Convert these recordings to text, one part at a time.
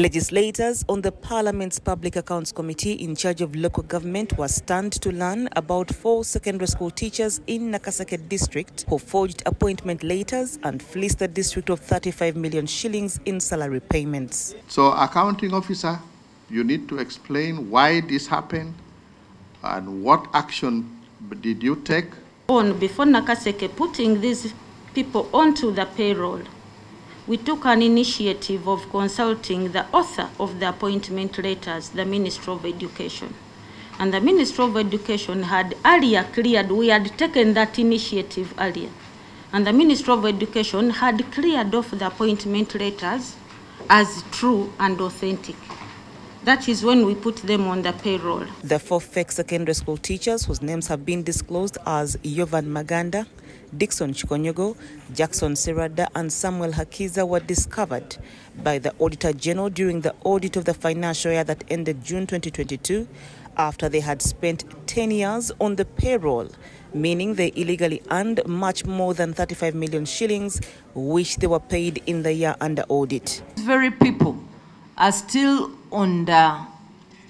Legislators on the Parliament's Public Accounts Committee in charge of local government were stunned to learn about four secondary school teachers in Nakaseke district who forged appointment letters and fleeced the district of 35 million shillings in salary payments. So, accounting officer, you need to explain why this happened and what action did you take? On before Nakaseke putting these people onto the payroll, we took an initiative of consulting the author of the appointment letters, the Minister of Education. And the Minister of Education had earlier cleared, we had taken that initiative earlier. And the Minister of Education had cleared off the appointment letters as true and authentic. That is when we put them on the payroll. The four fake secondary school teachers whose names have been disclosed as Yovan Maganda, Dixon Chikonyogo, Jackson Serada, and Samuel Hakiza were discovered by the Auditor General during the audit of the financial year that ended June 2022 after they had spent 10 years on the payroll, meaning they illegally earned much more than 35 million shillings, which they were paid in the year under audit. Very people are still on the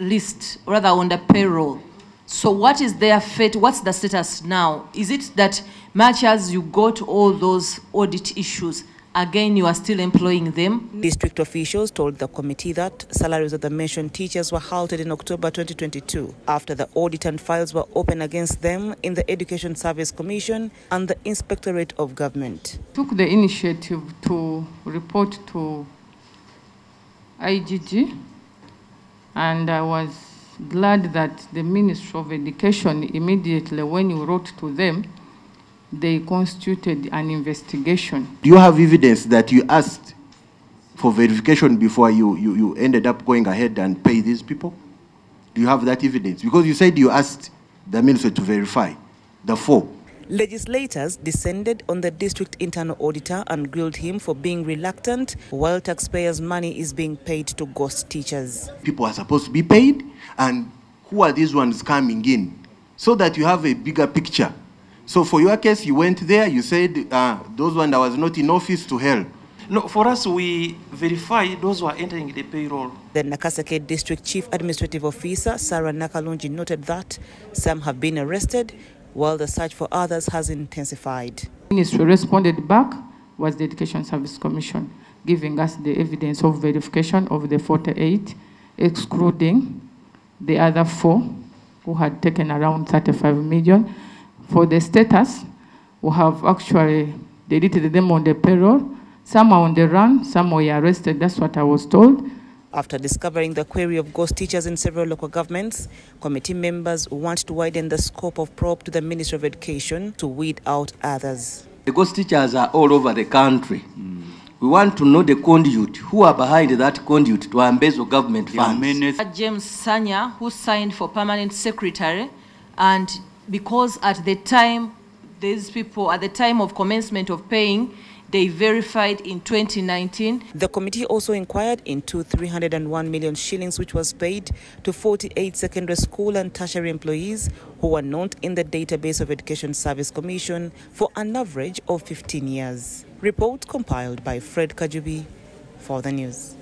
list, rather on the payroll. So what is their fate? What's the status now? Is it that much as you got all those audit issues, again you are still employing them? District officials told the committee that salaries of the mentioned teachers were halted in October 2022 after the audit and files were opened against them in the Education Service Commission and the Inspectorate of Government. Took the initiative to report to IGG and I was glad that the Ministry of Education immediately when you wrote to them they constituted an investigation. Do you have evidence that you asked for verification before you, you, you ended up going ahead and pay these people? Do you have that evidence? Because you said you asked the minister to verify the four. Legislators descended on the district internal auditor and grilled him for being reluctant while taxpayers' money is being paid to ghost teachers. People are supposed to be paid, and who are these ones coming in? So that you have a bigger picture. So for your case, you went there, you said uh, those ones that was not in office to hell. No, for us, we verify those who are entering the payroll. The Nakaseke District Chief Administrative Officer, Sarah Nakalunji, noted that some have been arrested while the search for others has intensified. Ministry responded back was the Education Service Commission, giving us the evidence of verification of the 48, excluding the other four who had taken around 35 million. For the status, we have actually deleted them on the payroll. Some are on the run, some were arrested, that's what I was told. After discovering the query of ghost teachers in several local governments, committee members want to widen the scope of probe to the Ministry of Education to weed out others. The ghost teachers are all over the country. Mm. We want to know the conduit, who are behind that conduit to embezzle government funds. James Sanya, who signed for permanent secretary, and because at the time, these people, at the time of commencement of paying, they verified in 2019. The committee also inquired into 301 million shillings which was paid to 48 secondary school and tertiary employees who were not in the database of Education Service Commission for an average of 15 years. Report compiled by Fred Kajubi for the news.